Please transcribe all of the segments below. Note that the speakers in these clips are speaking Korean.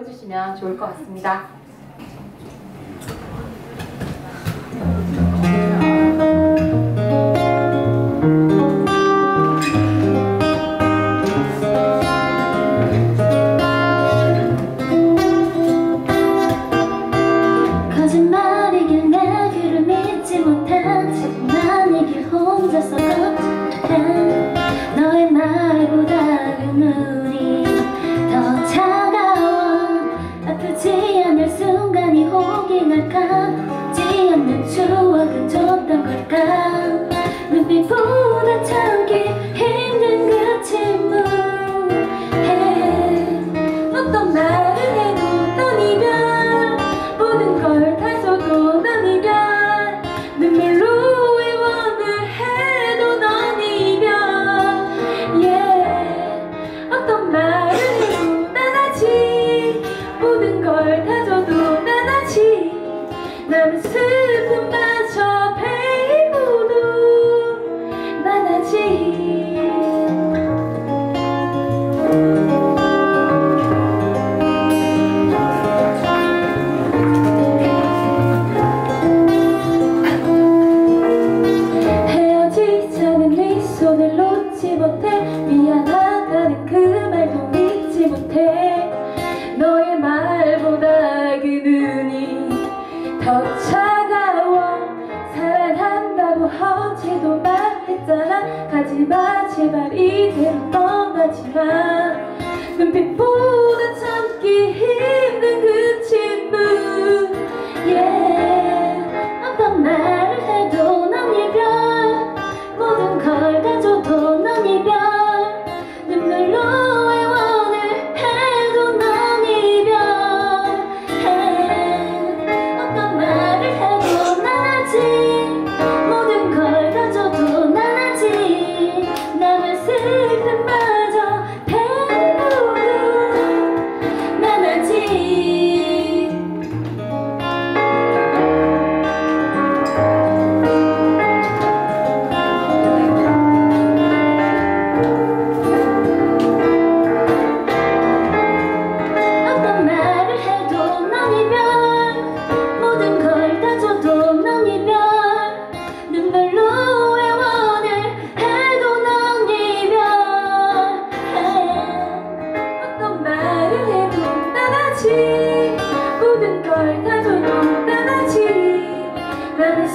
보여주시면 좋을 것 같습니다. 믿지 못한 지금 나에게 혼자서 걱정 할까 지 않는 추억은 줬던 걸까 더 차가워. 사랑한다고 어제도 말했잖아. 가지마 제발 이대로 떠나지마. 눈빛보다 차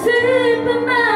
superman.